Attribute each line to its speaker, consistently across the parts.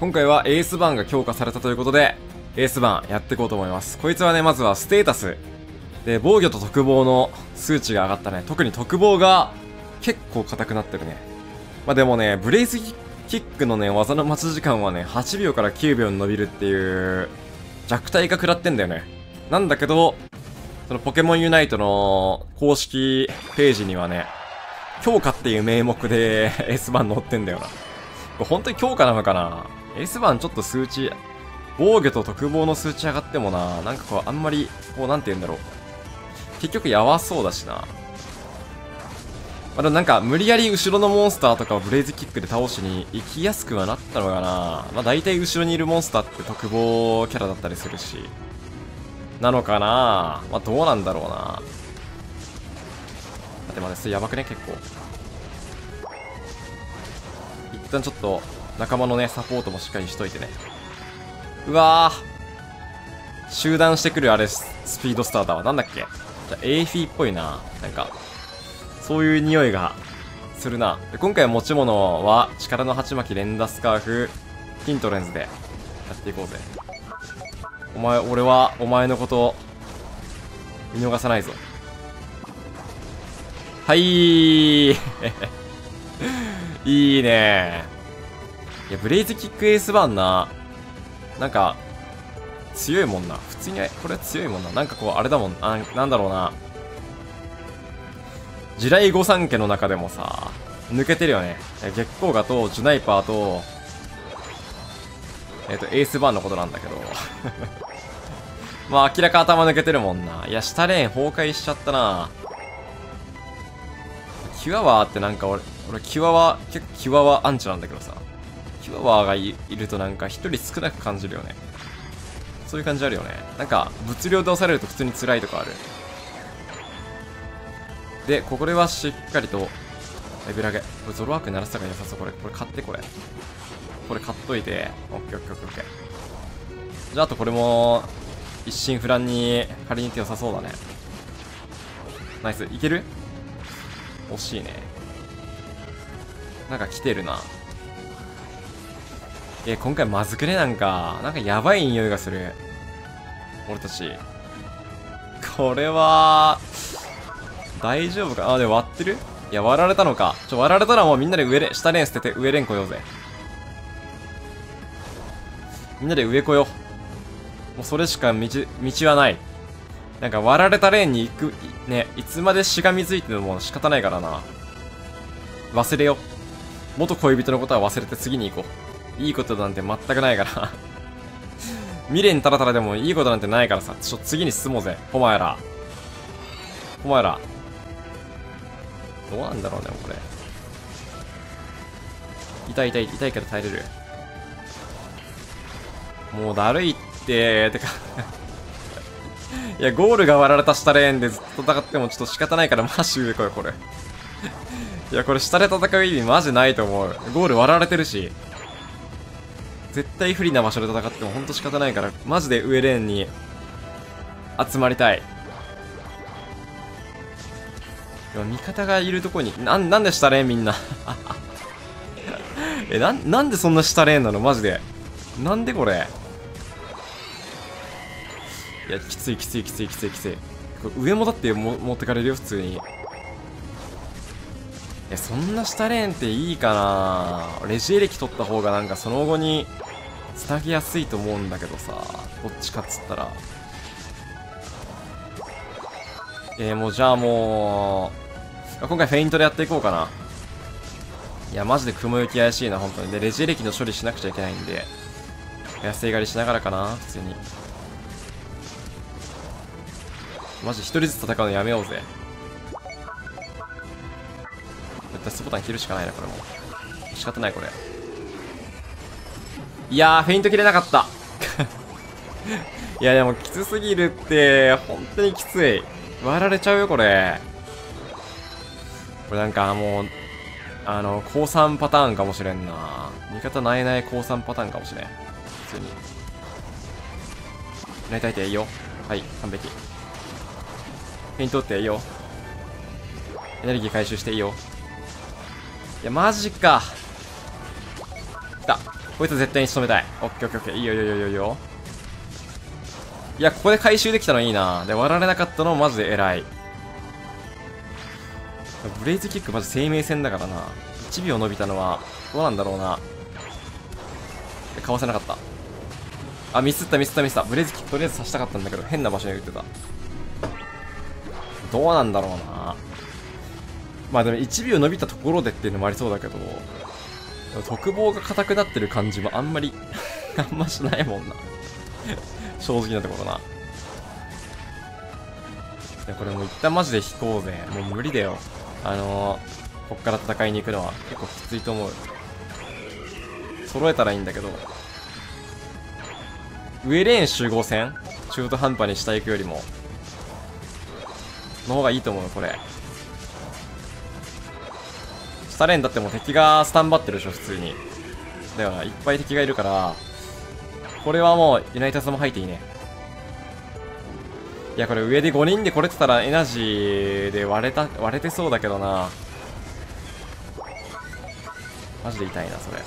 Speaker 1: 今回はエースバーンが強化されたということで、エースバーンやっていこうと思います。こいつはね、まずはステータス。で、防御と特防の数値が上がったね。特に特防が結構硬くなってるね。まあでもね、ブレイズキックのね、技の待ち時間はね、8秒から9秒に伸びるっていう弱体が食らってんだよね。なんだけど、そのポケモンユナイトの公式ページにはね、強化っていう名目で S 番載ってんだよな。これ本当に強化なのかな？?S 番ちょっと数値、防御と特防の数値上がってもな、なんかこうあんまり、こうなんて言うんだろう。結局やわそうだしな。まあ、でもなんか無理やり後ろのモンスターとかをブレイズキックで倒しに行きやすくはなったのかな。まあ大体後ろにいるモンスターって特防キャラだったりするし。なのかなまあどうなんだろうな。待って待って、それやばくね？結構。一旦ちょっと仲間のね、サポートもしっかりしといてね。うわぁ。集団してくるあれ、スピードスターだわ。なんだっけ？じゃ、エーフィーっぽいな。なんか、そういう匂いがするな。で今回持ち物は、力の鉢巻き、連打スカーフ、ヒントレンズでやっていこうぜ。お前、俺はお前のこと見逃さないぞ。はい いいねいや、ブレイズキックエースバーンな、なんか、強いもんな。普通に、これは強いもんな。なんかこう、あれだもん。あ、なんだろうな。地雷御三家の中でもさ、抜けてるよね。月光河とジュナイパーと、えっ、ー、と、エースバーンのことなんだけど。まあ、明らか頭抜けてるもんな。いや、下レーン崩壊しちゃったな。キュワワーってなんか俺、俺、キュワワー、結構キュワワーアンチなんだけどさ。キュワワーがいるとなんか一人少なく感じるよね。そういう感じあるよね。なんか、物量で押されると普通に辛いとかある。で、ここではしっかりと、レベル上げ。これゾロアーク鳴らせた方が良さそう。これ、これ買ってこれ。これ買っといて。オッケーオッケーオッケーオッケー。じゃあ、あとこれも、一心不乱に借りに行って良さそうだね。ナイス。いける？惜しいね。なんか来てるな。え、今回まずくね？なんか。なんかやばい匂いがする。俺たち。これは、大丈夫か？あ、で割ってる？いや、割られたのか。ちょ、割られたらもうみんなで上レ、下レーン捨てて上レーン来ようぜ。みんなで上来よう。もうそれしか道、道はない。なんか割られたレーンに行く、ね、いつまでしがみついても仕方ないからな。忘れよう。元恋人のことは忘れて次に行こう。いいことなんて全くないから未練たらたらでもいいことなんてないからさ。ちょ、次に進もうぜ。お前ら。お前ら。どうなんだろうね、これ。痛い痛い、痛いけど耐えれる。もうだるいって、てかいや、ゴールが割られた下レーンでずっと戦ってもちょっと仕方ないからマジ上来い、これいや、これ下で戦う意味マジないと思う。ゴール割られてるし。絶対不利な場所で戦ってもほんと仕方ないから、マジで上レーンに集まりたい。味方がいるとこに、な、なんで下レーンみんな？え、な、なんでそんな下レーンなの？マジで。なんでこれ？いや、きついきついきついきついきつい。上もだっても持ってかれるよ、普通に。え、そんな下レーンっていいかな？レジエ歴取った方がなんかその後に繋ぎやすいと思うんだけどさ。どっちかっつったら。えー、もうじゃあもう、今回フェイントでやっていこうかな。いや、マジで雲行き怪しいな、本当に。で、レジ歴の処理しなくちゃいけないんで、安い狩りしながらかな、普通に。マジ一人ずつ戦うのやめようぜ。絶対スボタン切るしかないな、これも。仕方ない、これ。いやー、フェイント切れなかった いや、でもきつすぎるって、本当にきつい。割られちゃうよ、これ。これなんかもう、あの、降参パターンかもしれんな。味方ないない降参パターンかもしれん。普通に。なりたいていいよ。はい、完璧。フェイントっていいよ。エネルギー回収していいよ。いや、マジか。来た。こいつ絶対に仕留めたい。オッケーオッケーオッケー。いいよいいよいいよいいよ。いや、ここで回収できたのいいな。で、割られなかったのマジで偉い。ブレイズキックマジ生命線だからな。1秒伸びたのは、どうなんだろうな。かわせなかった。あ、ミスったミスったミスった。ブレイズキックとりあえず刺したかったんだけど、変な場所に打ってた。どうなんだろうな。まあでも1秒伸びたところでっていうのもありそうだけど、特防が硬くなってる感じもあんまり あんましないもんな正直なところな。いや、これもう一旦マジで引こうぜ。もう無理だよ。あのー、こっから戦いに行くのは結構きついと思う。揃えたらいいんだけど。上レーン集合戦？中途半端に下行くよりも。の方がいいと思うこれ。下レーンだってもう敵がスタンバってるでしょ、普通に。だよな、いっぱい敵がいるから、これはもう、ユナイタスも入っていいね。いや、これ上で5人で来れてたらエナジーで割れた、割れてそうだけどな。マジで痛いな、それ。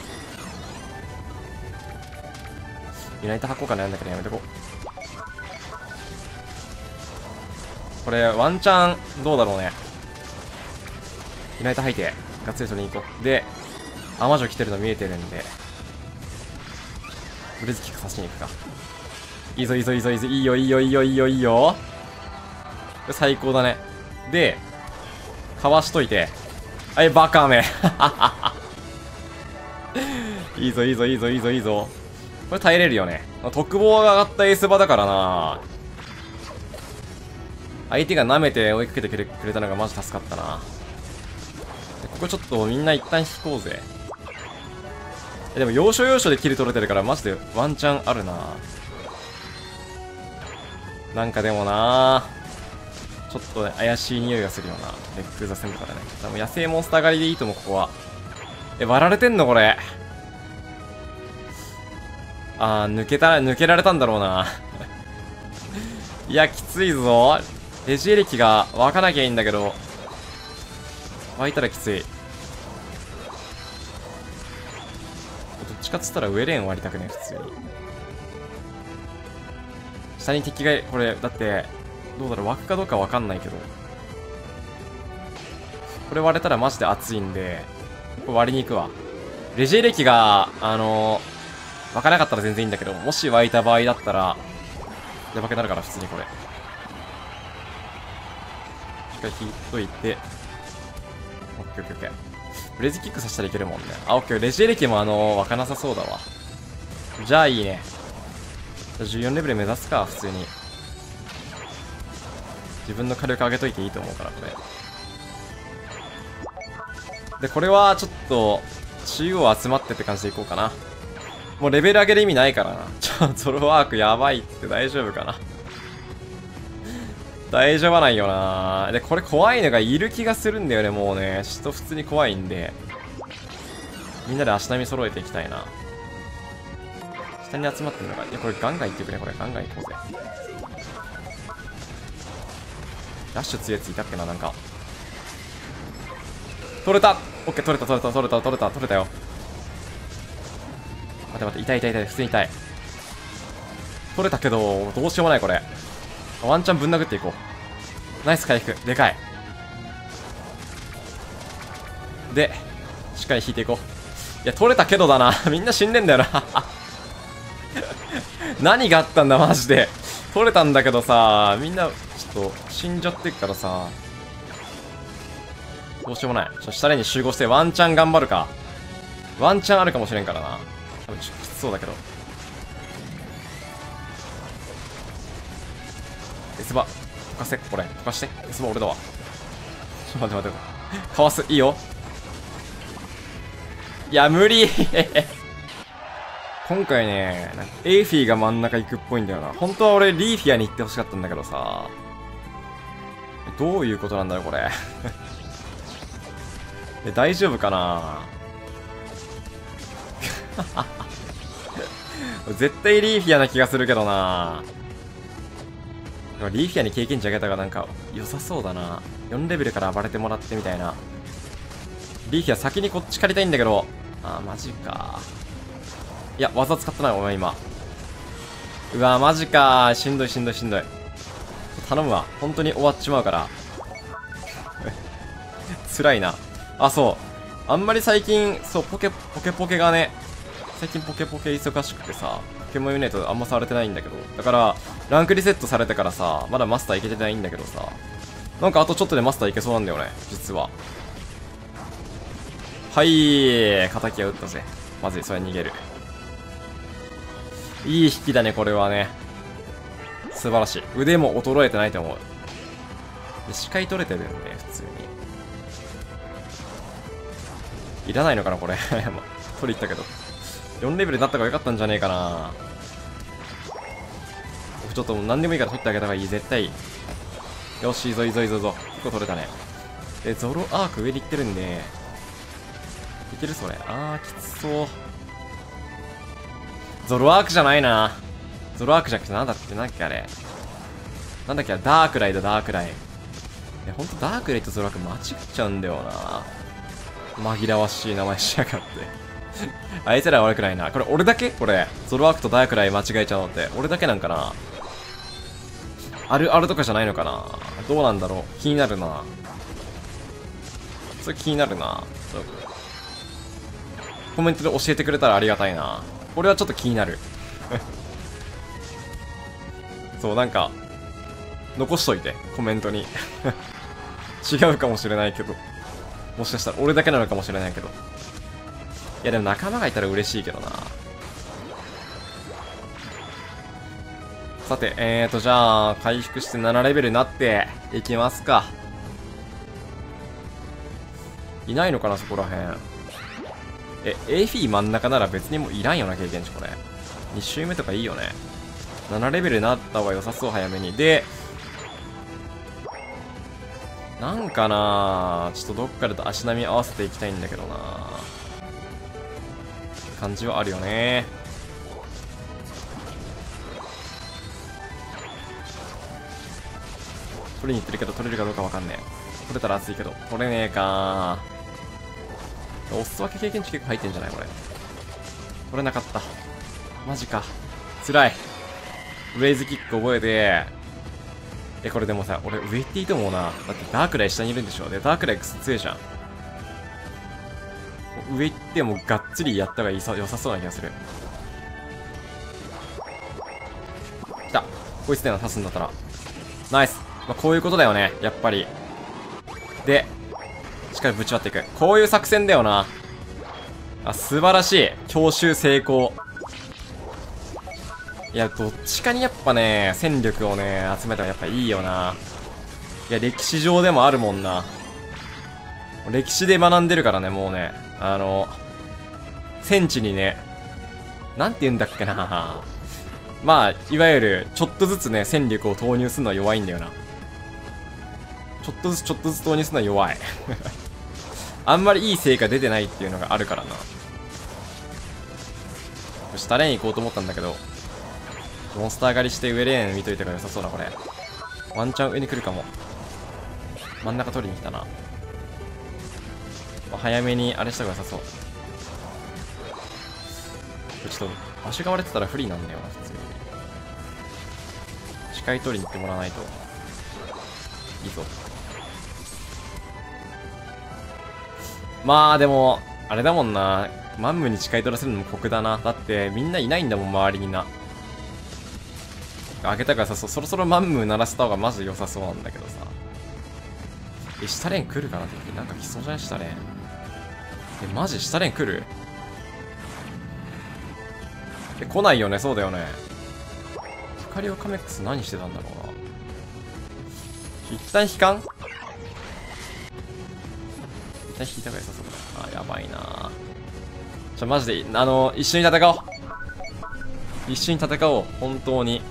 Speaker 1: ユナイト箱か悩んだけどやめとこう。これ、ワンチャン、どうだろうね。ユナイト吐いて。がっつり取りに行こう。で、雨女来てるの見えてるんで、ブレズキック刺しに行くか。いいぞいいぞいいぞいいぞ、いいよいいよいいよいいよいいよ。最高だね。で、かわしといて。はい、バカめ。いいぞいいぞいいぞいいぞいいぞ。これ耐えれるよね。特防が上がったエース場だからな相手が舐めて追いかけてくれたのがマジ助かったな。ここちょっとみんな一旦引こうぜ。でも要所要所でキル取れてるからマジでワンチャンあるななんかでもなちょっと、ね、怪しい匂いがするような。レッグザ戦とかでね。多分野生モンスター狩りでいいと思う、ここは。え、割られてんのこれ。あー、抜けた、抜けられたんだろうな。いや、きついぞ。レジエレキが湧かなきゃいいんだけど、湧いたらきつい。どっちかっつったら上レーン割りたくね、普通に。下に敵が、これ、だって、どうだろう、湧くかどうかわかんないけど。これ割れたらマジで熱いんで、これ割りに行くわ。レジェ歴が、あのー、湧かなかったら全然いいんだけど、もし湧いた場合だったら、やばくなるから、普通にこれ。しっかり引いといて、ケーオッケーオッケー。ブレーズキックさせたらいけるもんね。あ、オッケー。レジエレキもあのー、湧かなさそうだわ。じゃあいいね。14レベル目指すか、普通に。自分の火力上げといていいと思うから、これ。で、これはちょっと、中央集まってって感じでいこうかな。もうレベル上げる意味ないからな。ちょ、ゾロワークやばいって大丈夫かな。大丈夫ないよなで、これ怖いのがいる気がするんだよね、もうね。ちょっと普通に怖いんで。みんなで足並み揃えていきたいな。下に集まってるのか。いや、これガンガンいってくれ、これ。ガンガンいこうぜ。ダッシュ強いやついたっけな、なんか。取れたオッケー、取れた、取れた、取れた、取れた、取れたよ。待って待って、痛い痛い痛い、普通に痛い。取れたけど、どうしようもない、これ。ワンチャンぶん殴っていこう。ナイス回復。でかい。で、しっかり引いていこう。いや、取れたけどだな。みんな死んでんだよな。何があったんだ、マジで。取れたんだけどさ、みんな、ちょっと、死んじゃってっからさ。どうしようもない。ちょ、下に集合してワンチャン頑張るか。ワンチャンあるかもしれんからな。多分ちょっときつそうだけど。エスバ、かせ、これ。溶かして。エスバ俺だわ。ちょっと待って待って。かわす。いいよ。いや、無理今回ね、なんかエーフィーが真ん中行くっぽいんだよな。本当は俺リーフィアに行ってほしかったんだけどさ。どういうことなんだよ、これ。え、大丈夫かな？絶対リーフィアな気がするけどなリーフィアに経験値上げたがなんか良さそうだな。4レベルから暴れてもらってみたいな。リーフィア先にこっち借りたいんだけど。あー、マジか。いや、技使ったな、お前今。うわ、マジかしんどいしんどいしんどい。頼むわ。本当に終わっちまうから。辛いな。あ、そう。あんまり最近、そう、ポケ、ポケポケがね、最近ポケポケ忙しくてさ、ポケモンユネットあんまされてないんだけど、だから、ランクリセットされてからさ、まだマスターいけてないんだけどさ、なんかあとちょっとでマスターいけそうなんだよね、実は。はい、敵は撃ったぜ。まずい、それ逃げる。いい引きだね、これはね。素晴らしい。腕も衰えてないと思う。で視界取れてるんで、普通に。いらないのかな、これ。取り行ったけど。4レベルになった方がよかったんじゃねえかなちょっと何でもいいから取ってあげた方がいい、絶対。よし、いいぞいいぞいいぞいいぞ。結構取れたね。で、ゾロアーク上に行ってるんで、いけるそれ。あー、きつそう。ゾロアークじゃないな。ゾロアークじゃなくてなんだっけなんだっけあれ。なんだっけダークライだ、ダークライ。え、ほんとダークライとゾロアーク間違っちゃうんだよな。紛らわしい名前しやがって あいつら悪くないな。これ俺だけ？これ。ゾロアークとダークライ間違えちゃうのって。俺だけなんかなあるあるとかじゃないのかなどうなんだろう気になるな。それ気になるな。コメントで教えてくれたらありがたいな。これはちょっと気になる。そう、なんか、残しといて、コメントに。違うかもしれないけど。もしかしたら俺だけなのかもしれないけど。いやでも仲間がいたら嬉しいけどな。さて、えーと、じゃあ、回復して7レベルになっていきますか。いないのかな、そこら辺。え、AFE 真ん中なら別にもういらんよな、経験値これ。2周目とかいいよね。7レベルになった方が良さそう、早めに。で、なんかなちょっとどっかでと足並み合わせていきたいんだけどな感じはあるよね。取りに行ってるけど取れるかどうかわかんねえ。取れたら熱いけど。取れねえか。おす分け経験値結構入ってんじゃないこれ。取れなかった。マジか。辛い。ブレイズキック覚えて。え、これでもさ、俺上行っていいと思うな。だってダークライ下にいるんでしょ。で、ダークライクス強いじゃん。上行ってもがっつりやった方が良さそうな気がする。来た。こいつでな、刺すんだったら。ナイス。まあ、こういうことだよね、やっぱり。で、しっかりぶち割っていく。こういう作戦だよな。あ、素晴らしい。強襲成功。いや、どっちかにやっぱね、戦力をね、集めたらやっぱいいよな。いや、歴史上でもあるもんな。歴史で学んでるからね、もうね。あの、戦地にね、なんて言うんだっけな。まあ、いわゆる、ちょっとずつね、戦力を投入するのは弱いんだよな。ちょっとずつちょっとずつ投入するのは弱い。あんまりいい成果出てないっていうのがあるからな。下レーン行こうと思ったんだけど、モンスター狩りして上レーン見といた方が良さそうだこれワンチャン上に来るかも真ん中取りに来たな、早めにあれした方が良さそう。ちょっと足が割れてたら不利なんだよな普通に。視界取りに行ってもらわないと。いいぞ。まあでもあれだもんな。マンムに近い取らせるのも酷だな。だってみんないないんだもん周りにな。開けたからさそ、そろそろマンムー鳴らせた方がマジ良さそうなんだけどさ。え、下レーン来るかなってなんか来そうじゃない？下レーン。え、マジ？下レーン来る？え、来ないよね、そうだよね。光をカメックス何してたんだろうな。一旦引かん？一旦引いた方が良さそうだ。あ、やばいなちょ、マジで、あの、一緒に戦おう。一緒に戦おう。本当に。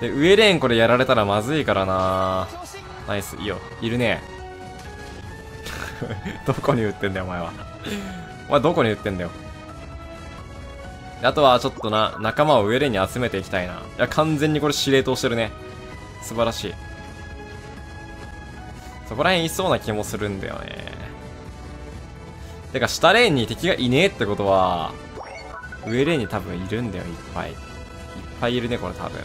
Speaker 1: で、上レーンこれやられたらまずいからなナイス、いいよ。いるね。どこに打ってんだよ、お前は。お前どこに打ってんだよ。あとはちょっとな、仲間を上レーンに集めていきたいな。いや、完全にこれ司令塔してるね。素晴らしい。そこら辺いそうな気もするんだよね。てか、下レーンに敵がいねえってことは、上レーンに多分いるんだよ、いっぱい。いっぱいいるね、これ多分。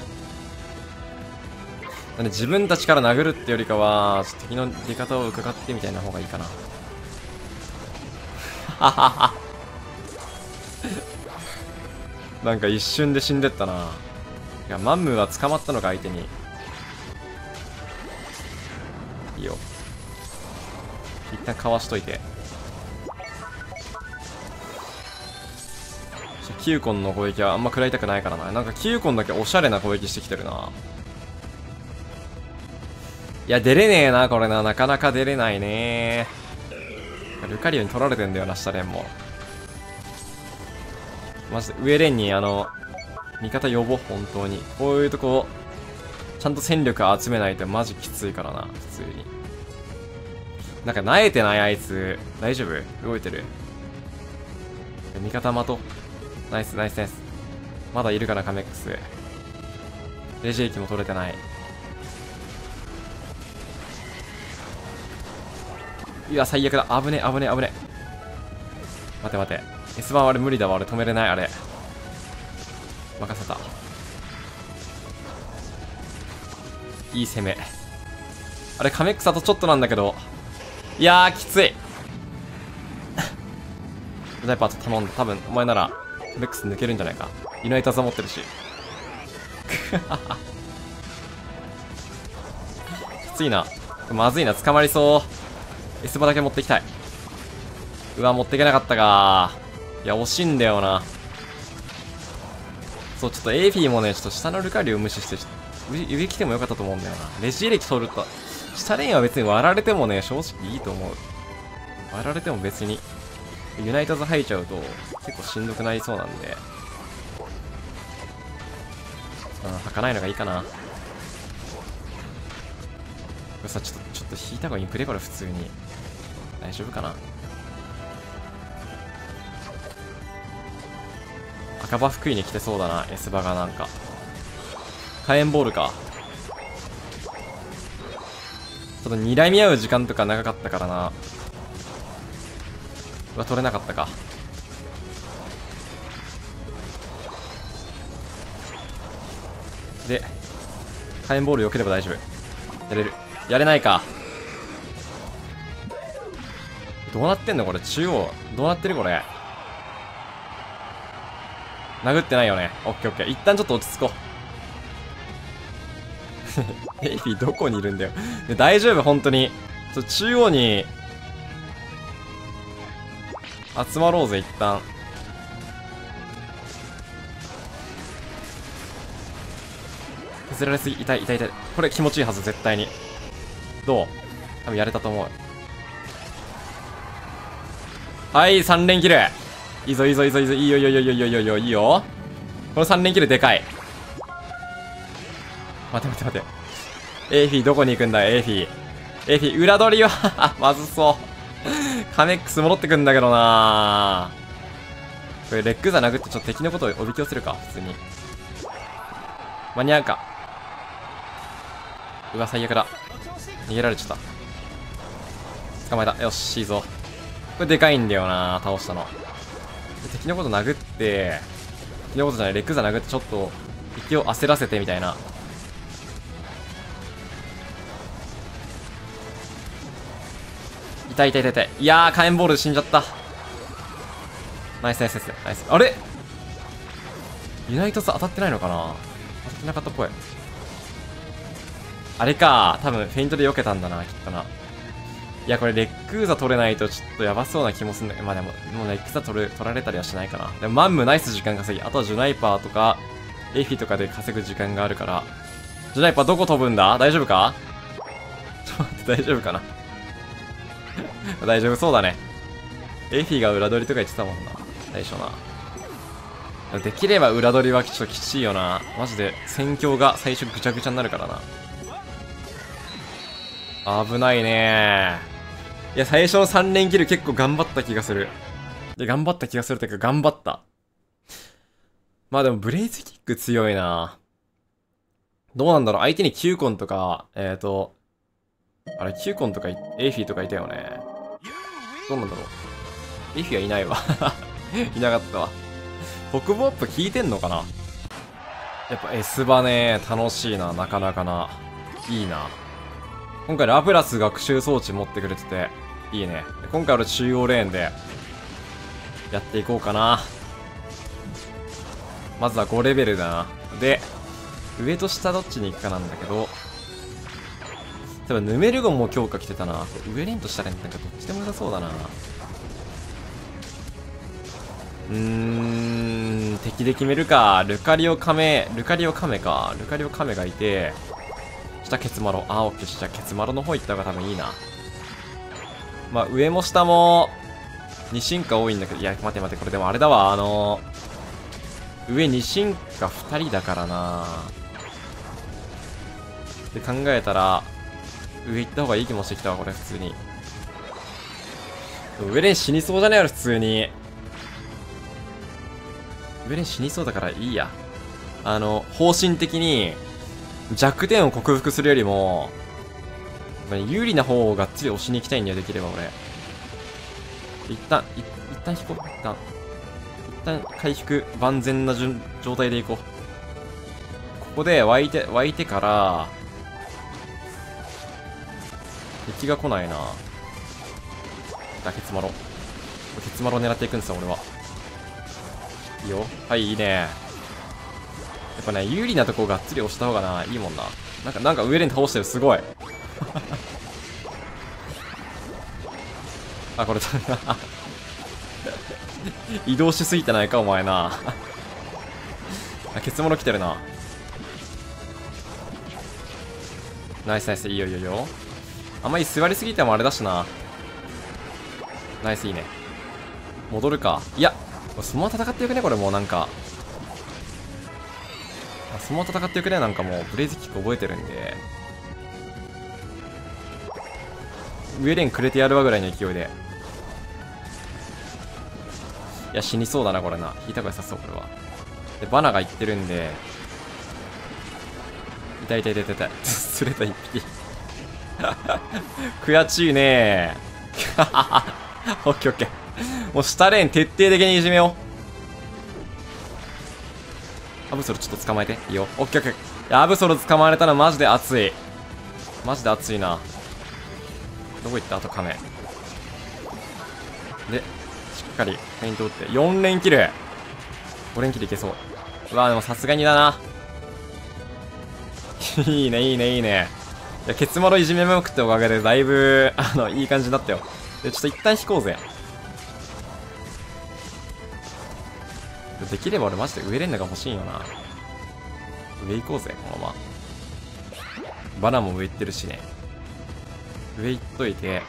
Speaker 1: なんで自分たちから殴るってよりかは、ちょっと敵の出方を伺ってみたいな方がいいかな。なんか一瞬で死んでったな。いや、マンムーは捕まったのか、相手に。いいよ。一旦かわしといて。キューコンの攻撃はあんま食らいたくないからな。なんかキューコンだけおしゃれな攻撃してきてるな。いや、出れねえな、これな。なかなか出れないねルカリオに取られてんだよな、下レンも。マジで、上レンに、あの、味方呼ぼう、本当に。こういうとこ、ちゃんと戦力集めないとマジきついからな、普通に。なんか、慣れてない、あいつ。大丈夫？動いてる？味方的。ナイス、ナイス、ナイス。まだいるかな、カメックス。レジ駅も取れてない。いや、最悪だ。危ね、危ね、危ね。待て待て。S 版あれ無理だわ。俺止めれない、あれ。任せた。いい攻め。あれ、カメックスあとちょっとなんだけど。いやー、きつい。ダイパーと頼んで、多分、お前なら、カメックス抜けるんじゃないか。ユナイターズ持ってるし。きついな。まずいな、捕まりそう。S バだけ持ってきたい。うわ、持っていけなかったかいや、惜しいんだよな。そう、ちょっとエイフィーもね、ちょっと下のルカリを無視して、上来てもよかったと思うんだよな。レジエレキ取ると、下レーンは別に割られてもね、正直いいと思う。割られても別に、ユナイターズ入っちゃうと、結構しんどくなりそうなんで、うん、履かないのがいいかな。これさ、ちょっと、ちょっと引いた方がいいくれ、これ普通に。大丈夫かな？赤羽福井に来てそうだな S バがなんか。火炎ボールか。ちょっと睨み合う時間とか長かったからな。うわ取れなかったか。で火炎ボール避ければ大丈夫。やれる。やれないか。どうなってんのこれ中央。どうなってるこれ。殴ってないよね。オッケーオッケー。一旦ちょっと落ち着こう。エイフィどこにいるんだよ。大丈夫本当に。ちょ、中央に、集まろうぜ、一旦。削られすぎ、痛い、痛い、痛い。これ気持ちいいはず、絶対に。どう？多分やれたと思う。はい、3連キル。いいぞいいぞいいぞいいぞ。いいよいいよいいよいいよいいよいいよ。この3連キルでかい。待て待て待て。エーフィどこに行くんだ？エーフィ。エーフィ、裏取りは まずそう。カメックス戻ってくんだけどなこれレックウザ殴ってちょっと敵のことをおびき寄せるか、普通に。間に合うか。うわ、最悪だ。逃げられちゃった。捕まえた。よし、いいぞ。これでかいんだよな倒したの。敵のこと殴って、敵のことじゃない、レクザ殴ってちょっと、敵を焦らせてみたいな。痛い痛い痛い痛い。いやー、火炎ボールで死んじゃった。ナイスナイスナイスナイス。あれ？ユナイトス当たってないのかな？当たってなかったっぽい。あれか。多分、フェイントで避けたんだな、きっとな。いや、これレックーザ取れないとちょっとやばそうな気もすんだけど、まあでも、もうレックーザ取る、取られたりはしないかな。でもマンムナイス時間稼ぎ。あとはジュナイパーとか、エフィとかで稼ぐ時間があるから。ジュナイパーどこ飛ぶんだ？大丈夫か？ちょっと待って、大丈夫かな？大丈夫そうだね。エフィが裏取りとか言ってたもんな。最初な。できれば裏取りはちょっときついよな。マジで戦況が最初ぐちゃぐちゃになるからな。危ないねいや、最初の3連キル結構頑張った気がする。で、頑張った気がするっていうか、頑張った。まあでも、ブレイズキック強いなどうなんだろう相手にキューコンとか、えっ、ー、と、あれ、キューコンとか、エイフィーとかいたよね。どうなんだろうエイフィーはいないわ いなかったわ。特防アップ効いてんのかなやっぱ S バね、楽しいな、なかなかな。いいな。今回ラプラス学習装置持ってくれてて、いいね。今回俺中央レーンで、やっていこうかな。まずは5レベルだな。で、上と下どっちに行くかなんだけど、多分ヌメルゴンも強化来てたな。上レーンと下レーンなんかどっちでも良さそうだな。うーん、敵で決めるか。ルカリオカメ、ルカリオカメか。ルカリオカメがいて、下ケツマロ。あ、オッケー。じゃあケツマロの方行った方が多分いいな。まあ、上も下も、2進化多いんだけど、いや、待って待って、これでもあれだわ、あのー、上2進化2人だからなで考えたら、上行った方がいい気もしてきたわ、これ、普通に。上レン死にそうじゃねえよ、普通に。上レン死にそうだからいいや。あの、方針的に、弱点を克服するよりも、有利な方をがっつり押しに行きたいんだよ、できれば俺。一旦、一旦引こう。一旦。一旦回復、万全な状態でいこう。ここで湧いて、湧いてから、敵が来ないなだ、ケツマロ。ケツマロ狙っていくんですよ、俺は。いいよ。はい、いいね。っぱね、有利なとこがっつり押した方がな、いいもんな。なんか、なんか上連倒してる、すごい。あ、これ、移動しすぎてないか、お前な。あ、ケツモノ来てるな。ナイスナイス、いいよいいよいいよ。あんまり座りすぎてもあれだしな。ナイスいいね。戻るか。いや、そのまま戦ってよくね、これもうなんか。そのまま戦ってよくね、なんかもう、ブレイズキック覚えてるんで。上レンくれてやるわぐらいの勢いで。いや、死にそうだな、これな。引いた方が良さそう、これは。で、バナがいってるんで。痛い痛い痛い痛い。すれた一匹。悔しいねー。オッケーオッケー。もう下レーン徹底的にいじめよう。アブソルちょっと捕まえて。いいよ。オッケーオッケー。アブソル捕まえたらマジで熱い。マジで熱いな。どこ行った？あと亀。で、しっかりフェイント打って。4連キル !5 連キルいけそう。うわでもさすがにだな。いいね、いいね、いいね。いや、ケツマロいじめまくっておかげで、だいぶ、あの、いい感じになったよ。で、ちょっと一旦引こうぜ。できれば俺マジで上連打が欲しいよな。上行こうぜ、このまま。バナも上行ってるしね。上行っといて、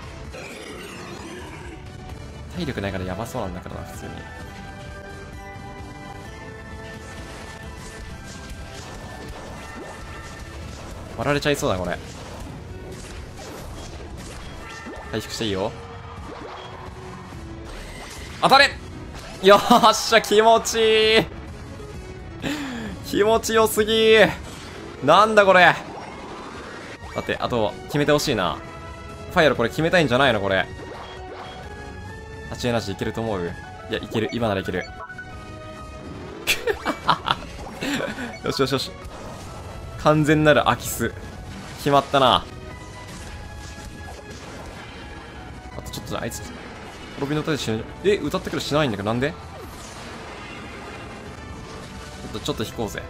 Speaker 1: 体力ないからやばそうなんだからな、普通に。割られちゃいそうだ、これ。回復していいよ。当たれよっしゃ、気持ちいい気持ちよすぎなんだこれだって、あと、決めてほしいな。ファイアルこれ決めたいんじゃないのこれ。8エナジーいけると思う？いや、いける。今ならいける。よしよしよし。完全なる空き巣。決まったな。あとちょっとあいつ、ロビンの歌で死ぬ。え、歌ったけどしないんだけど、なんで？ちょっと、ちょっと引こうぜ。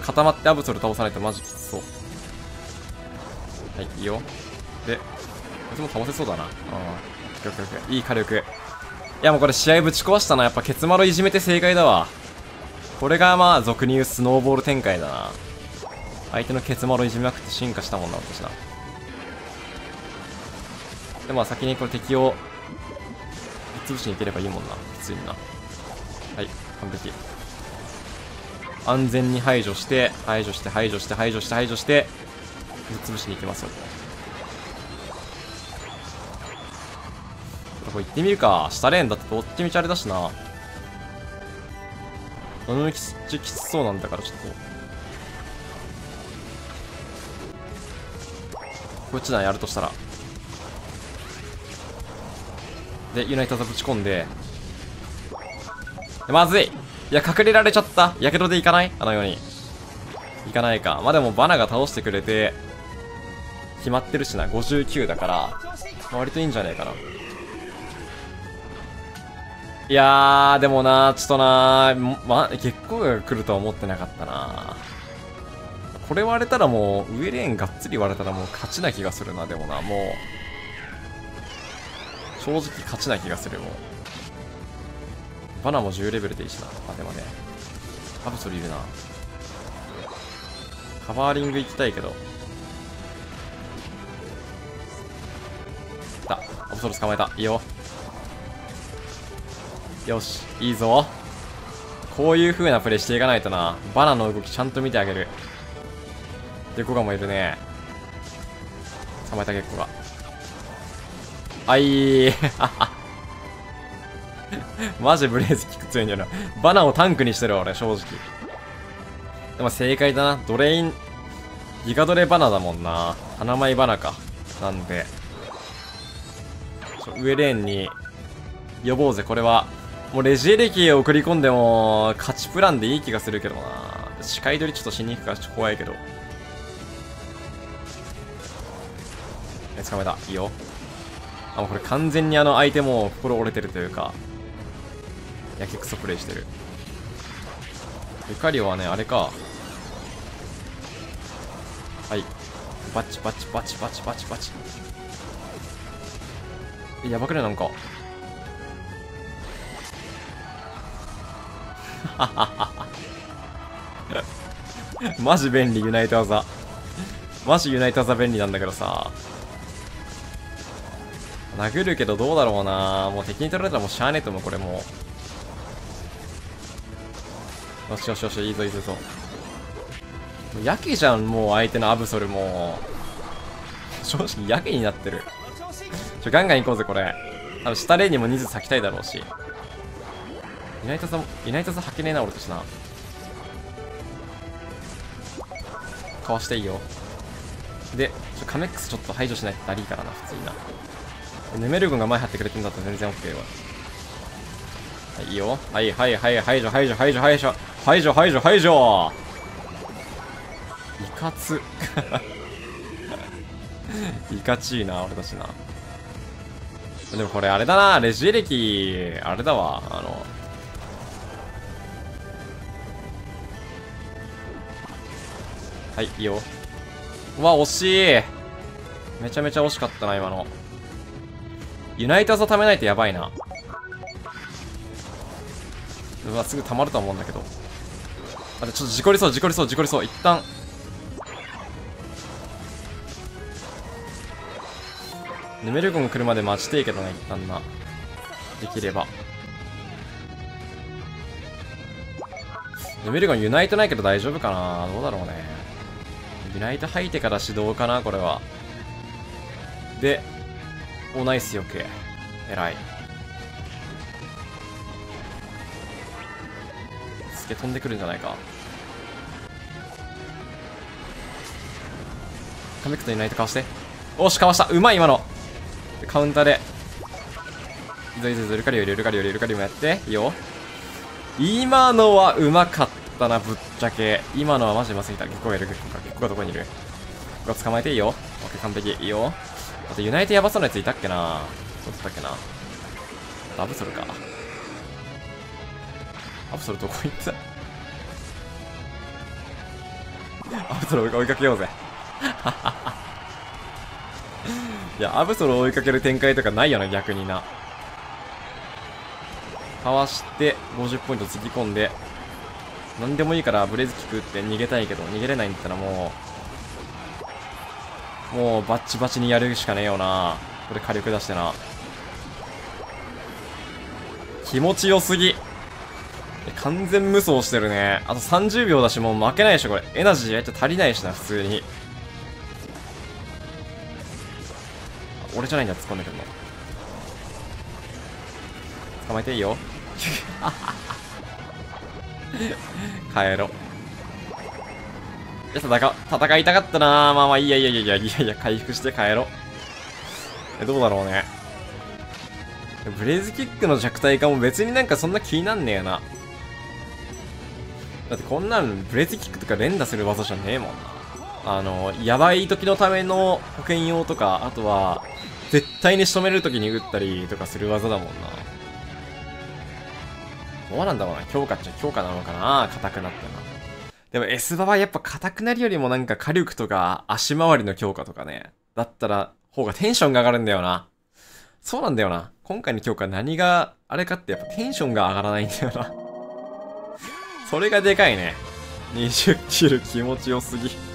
Speaker 1: 固まってアブソル倒さないとマジきつそう。はい、いいよ。で、こいつも倒せそうだな。ああ、いい火力。いやもうこれ試合ぶち壊したな。やっぱケツマロいじめて正解だわ。これがまあ俗に言うスノーボール展開だな。相手のケツマロいじめまくて進化したもんな、私な。でまあ先にこれ敵を潰しに行ければいいもんな。普通にな。はい、完璧。安全に排除して、排除して、排除して、排除して、排除して、ぶっ潰しに行きますよ。これ行ってみるか。下レーンだってどっちみちあれだしな。どのみちきつそうなんだから、ちょっと。こっちだ、やるとしたら。で、ユナイターズぶち込んで。まずいいや、隠れられちゃった。やけどでいかない？あのように。いかないか。まあでもバナが倒してくれて、決まってるしな。59だから、割といいんじゃねえかな。いやー、でもなちょっとなま、結構が来るとは思ってなかったなこれ割れたらもう、上レーンがっつり割れたらもう勝ちな気がするな、でもな、もう。正直勝ちな気がする、もう。バナも10レベルでいいしな。あ、でもね。アブソルいるな。カバーリング行きたいけど。来た。アブソル捕まえた。いいよ。よし、いいぞ。こういう風なプレイしていかないとな。バナの動きちゃんと見てあげる。デコガもいるね。捕まえた結構が。あい。マジブレイズキック強いんだよな。バナをタンクにしてる俺、正直。でも正解だな。ドレイン、ギガドレバナだもんな。花舞バナか。なんで。上レーンに呼ぼうぜ、これは。もうレジエレキを送り込んでも、勝ちプランでいい気がするけどな。視界取りちょっとしに行くかちょっと怖いけど。え、捕まえた。いいよ。あ、もうこれ完全にあの相手も心折れてるというか、やけくそプレイしてる。ルカリオはね、あれか。はい。バチバチバチバチバチバチ。やばくねなんか。マジ便利、ユナイト技。マジユナイト技便利なんだけどさ。殴るけどどうだろうなもう敵に取られたらもうしゃあねえと思う、これもう。よしよしよし、いいぞいいぞいいぞ。やけじゃん、もう相手のアブソルも。正直やけになってる。ちょ、ガンガン行こうぜ、これ。多分下レーンにも人数咲きたいだろうし。ユナイトさん、ユナイトさ履けねえな、俺としな。かわしていいよ。で、ちょカメックスちょっと排除しないとダリーからな、普通にな。ネメル軍が前張ってくれてんだったら全然 OK わ。はい、いいよ。はいはいはい、排除排除排除排除排除排除排除いかつ。いかちいな、俺たちな。でもこれあれだな、レジエ歴、あれだわ、あの、はい、いいよ。うわ、惜しいめちゃめちゃ惜しかったな、今の。ユナイターズを貯めないとやばいな。うわ、すぐ溜まると思うんだけど。あ、ちょっと事故りそう、事故りそう、事故りそう。一旦。ヌメルゴン来るまで待ちてえけどな、一旦な。できれば。ヌメルゴンユナイトないけど大丈夫かなどうだろうね。ユナイト吐いてから指導かなこれは。で、お、ナイスよく。偉い。すげ飛んでくるんじゃないか。カメクトユナイトかわして。おし、かわしたうまい今のカウンターで。いぞいぞいぞ、ルカリオ、ルカリオ、ルカリオもやって。いいよ。今のはうまかった。な、ぶっちゃけ。今のはマジうますぎた。結構いる、結構か。結構がどこにいるここ捕まえていいよ。オッケー、完璧。いいよ。あと、ユナイトヤバそうなやついたっけなどったっけなアブソルか。アブソルどこ行った？アブソル追いかけようぜ。いや、アブソル追いかける展開とかないよな、逆にな。かわして、50ポイント突き込んで、何でもいいからブレーズキックって逃げたいけど、逃げれないんだったらもう、もうバッチバチにやるしかねえよな。これ火力出してな。気持ちよすぎ。完全無双してるね。あと30秒だし、もう負けないでしょ、これ。エナジーやっちゃ足りないしな、普通に。俺じゃないんだ、突っ込んでくるの。捕まえていいよ。帰ろう。いや、戦、戦いたかったなまあまあ、いやいやいやいや、いやいや、回復して帰ろう。え、どうだろうね。ブレイズキックの弱体化も別になんかそんな気になんねえよな。だってこんなんブレーズキックとか連打する技じゃねえもんな。あの、やばい時のための保険用とか、あとは、絶対に仕留める時に打ったりとかする技だもんな。どうなんだろうな。強化っちゃ強化なのかな硬くなってな。でも S バはやっぱ硬くなるよりもなんか火力とか足回りの強化とかね。だったら方がテンションが上がるんだよな。そうなんだよな。今回の強化何があれかってやっぱテンションが上がらないんだよな。それがでかいね。20キル気持ちよすぎ。